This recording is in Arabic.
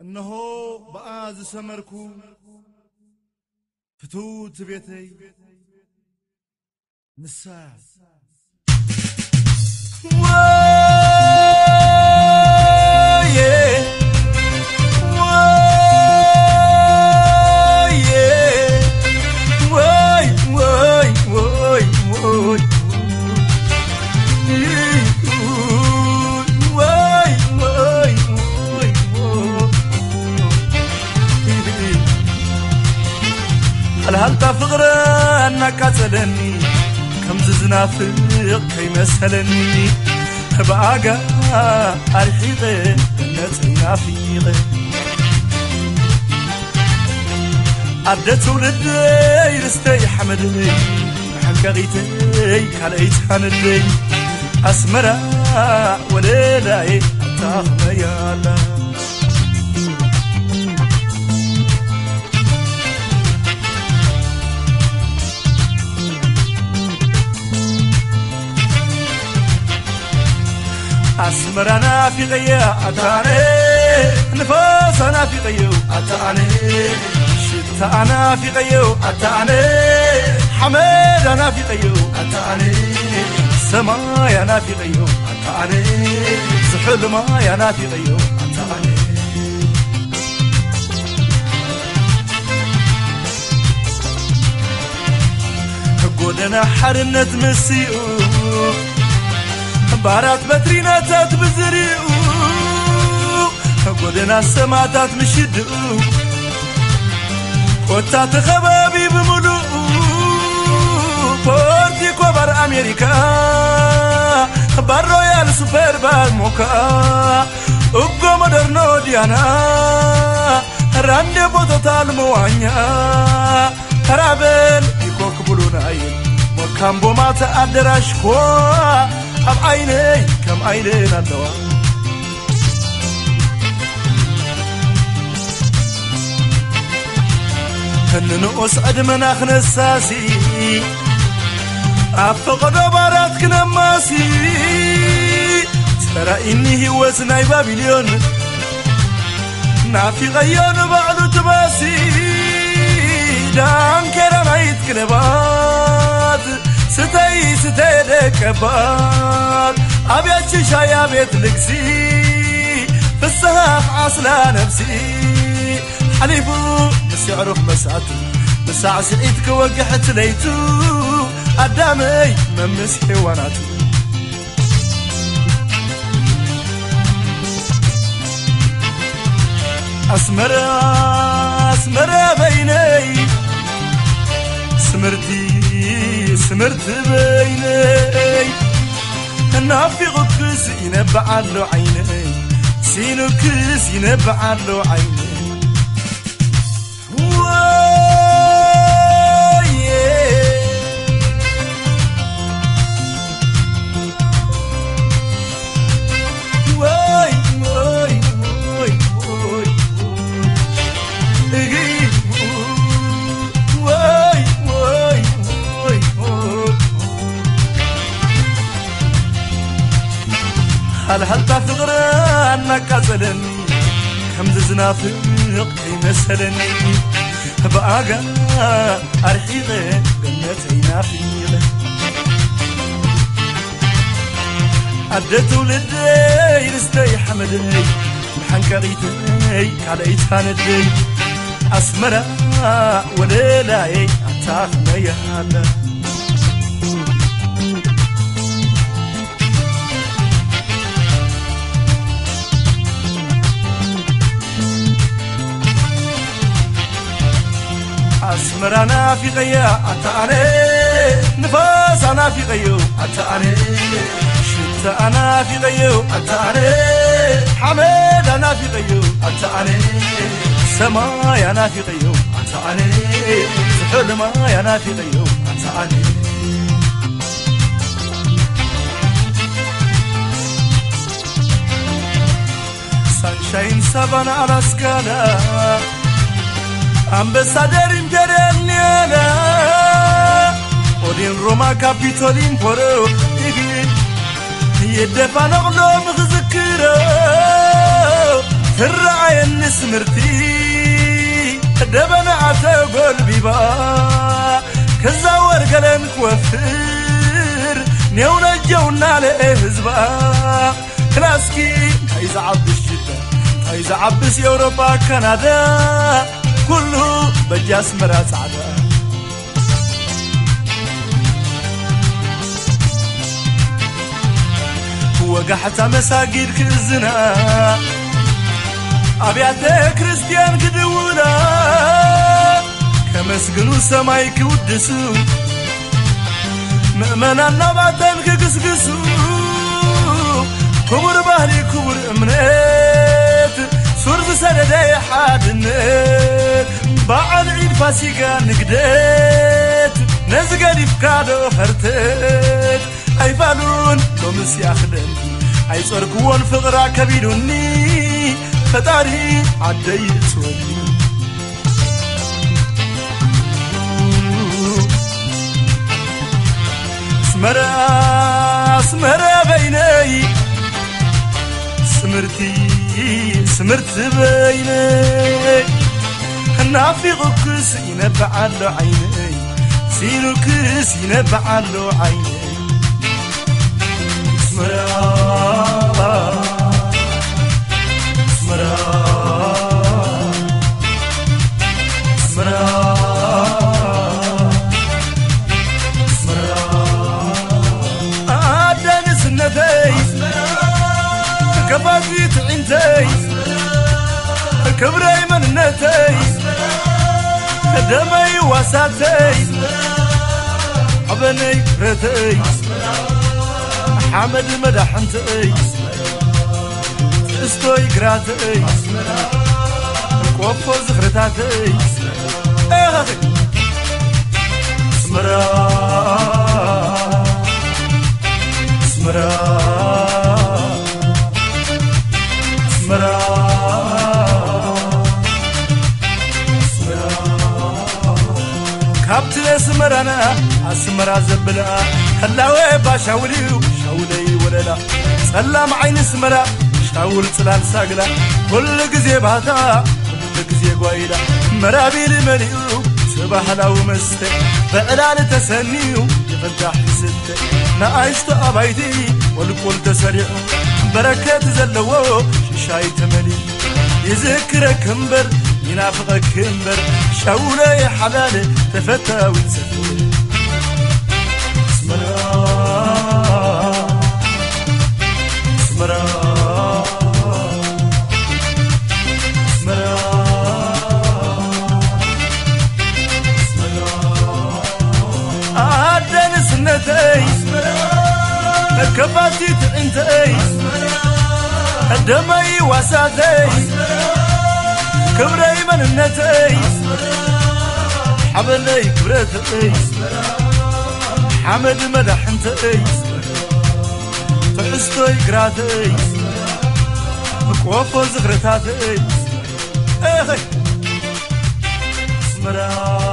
እነሆ በኣ ዝሰመርኩ ፍቱት ቤተይ ንሳ እናቃጸለኒ ከምዚ ዝናፍቕ ከይመሰለኒ ብኣጋ ኣርሒቐ ገነት ናፊቐ ኣደ ትውልደይ ርስተይ ሓመደይ ብሓንቀቒተይ ካልአይት ሓነደይ ኣስመራ ወለላየ ኣታኽመያላ أسمرنا في غيا أتاني. نفاسنا في غيو أتاني. شتانا في غيو أتاني. حمادنا في غيو أتاني. سماينا في غيو أتاني. سحل ماينا في غيو أتاني. قولنا حرنت مسيئو ባራት በትሪናታት ብዝሪኡ ጎደና ሰማዕታት ምሽድኡ ኮታት ኸባቢ ብምሉኡ ፖርቲኮ ባር ኣሜሪካ ባር ሮያል ሱፐር ባር ሞካ እጎ ሞደርኖ ዲያና ራንዴ ቦቶታል መዋኛ ራበል ይኮክ ብሉናይን ሞካምቦማተ ኣደራሽ ኮ ኣብ ዓይነይ ከም ዓይነን ኣለዋ እንንኡስ ዕድመና ክነሳሲ ኣብ ፈቐዶ ባራት ክነማሲ ተራኢኒ ህይወት ናይ ባቢልዮን ናፊቐዮ ንባዕሉ ትባሲ ዳንኬራ ናይት ክለባት ስተይ ስተይ ደቀባት ኣብያች ሻያ ቤት ልግሲ ፍስሃ ዓስላ ነፍሲ ሓሊፉ ምስ ይዕሩፍ መስዓቱ ምሳዕ ስዒት ክወግሕ ትለይቱ ኣዳመይ መምስ ሔዋናቱ ኣስመረ ኣስመረ በይነይ ስምርቲ سمرت بيني. أنا في غبك زينب علو عيني. سينو كز ينبع علو عيني. هل هل تفقر أنك أزلن؟ حمد زنافق أي مسلن؟ بأغا أرحيغ قمت أي نافيغ أدت ولد يرستي حمد محنك غيتي كالي تاندي أسمرا وليلاي أتاخ أتاخ ميالا أنا في غيا أتاني نفاس أنا في غيو أتاني شتا أنا في غيو أتاني حمد أنا في غيو أتاني سماي أنا في أتاني سحل ماي أنا في غيو أتاني سانشاين سبان على ኦዲን ሮማ ካፒቶሊን ፖሮ ይግሊን የደፋ ነቕሎ ምኽዝክረ ትረዓየኒ ስምርቲ ደበናዓተ ጐልቢባ ከዛ ወርገለን ክወፍር ኔውነጀውና ለአ ህዝባ ክላስኪ እንታይ ዝዓብስ ሽደ እንታይ ዝዓብስ የአውሮፓ ካናዳ ኩሉ በጃስመራ ጻዕዳ ወጋሕታ መሳጊድ ክእዝና ኣብያተ ክርስቲያን ክድውላ ከመስግኑ ሰማይ ክውድሱ ምእመናን ናባተን ክግስግሱ ክቡር ባህሊ ክቡር እምነት ሱር ዝሰደደ ሓድነት በዓል ዒድ ፋሲጋ ንግደት ነዚ ገዲፍካ ዶ ኸርትት ኣይባሉን ሎምስ ይኣኽደን ኣይጸርግዎን ፍቕራ ከቢዱኒ ፈጣሪ ዓደይ እፅወኒ ኣስመረ ኣስመረ በይነይ ስምርቲ ስምርቲ በይነይ እናፊቑክስ ይነብዓሎ ዓይነይ ሲኑክስ ይነብዓሎ ዓይነ كفاتي عينتي كبري منتي دمي وساتي حبني كرتي حمد مدح انت اي استوي قرات اي كوفو زخرتات اي سمرا سمرا سمرا كابتن سمرانا سمرا زبلا خلاوي باشا وليو ጸላም ዓይኒ ስመራ ሻውል ጽላል ሳግላ ኩሉ ግዜ ባህታ ኩሉ ግዜ ጓይላ መራቢል መሊኡ ባህላዊ መስተ ብዕላል ተሰኒዩ ይፍታሕ ይስተ ንኣይሽቶ ኣባይቲ ወልቁል ተሰሪዑ በረከት ዘለዎ ሽሻይ ተመሊኡ ይዝክረክ እምበር ይናፍቐክ እምበር ሸውለይ ሓላል ተፈታዊ ሰፍ انتي دمي وساتي كبري مننتي حملي كبرتي حمد مدح انتي تحستي قراتي مكوفو زغرتاتي اسمرا.